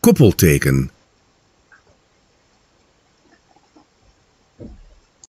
Koppelteken.